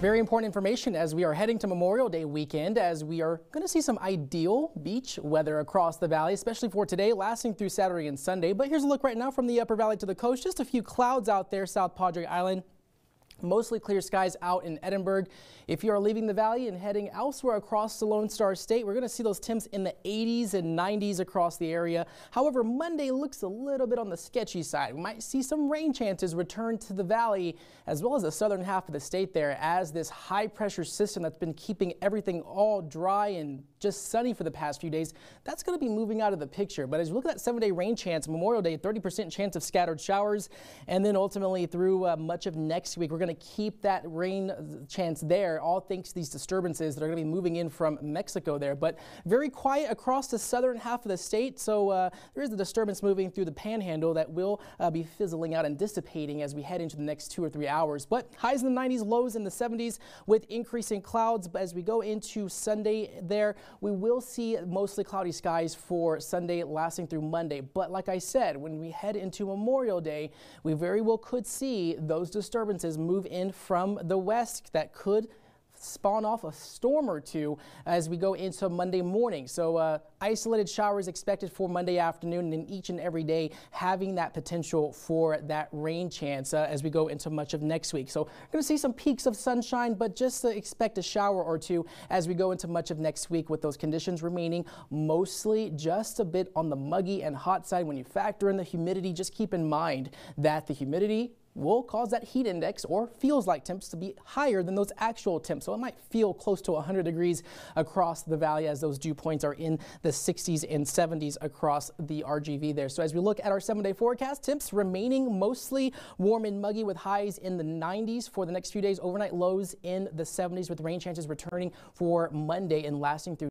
Very important information as we are heading to Memorial Day weekend as we are going to see some ideal beach weather across the valley, especially for today, lasting through Saturday and Sunday. But here's a look right now from the upper valley to the coast. Just a few clouds out there, South Padre Island. Mostly clear skies out in Edinburg. If you are leaving the valley and heading elsewhere across the Lone Star State, we're going to see those temps in the 80s and 90s across the area. However, Monday looks a little bit on the sketchy side. We might see some rain chances return to the valley as well as the southern half of the state there as this high pressure system that's been keeping everything all dry and just sunny for the past few days, that's going to be moving out of the picture. But as you look at that seven day rain chance, Memorial Day, 30% chance of scattered showers. And then ultimately through uh, much of next week, we're going going to keep that rain chance there, all thanks to these disturbances that are going to be moving in from Mexico there. But very quiet across the southern half of the state, so uh, there is a disturbance moving through the panhandle that will uh, be fizzling out and dissipating as we head into the next two or three hours. But highs in the 90s, lows in the 70s with increasing clouds. But as we go into Sunday there, we will see mostly cloudy skies for Sunday lasting through Monday. But like I said, when we head into Memorial Day, we very well could see those disturbances move move in from the west that could spawn off a storm or two as we go into Monday morning. So uh, isolated showers expected for Monday afternoon and each and every day having that potential for that rain chance uh, as we go into much of next week. So we're going to see some peeks of sunshine, but just uh, expect a shower or two as we go into much of next week with those conditions remaining mostly just a bit on the muggy and hot side. When you factor in the humidity, just keep in mind that the humidity will cause that heat index or feels like temps to be higher than those actual temps. So it might feel close to 100 degrees across the valley as those dew points are in the 60s and 70s across the RGV there. So as we look at our seven day forecast, temps remaining mostly warm and muggy with highs in the 90s for the next few days, overnight lows in the 70s with rain chances returning for Monday and lasting through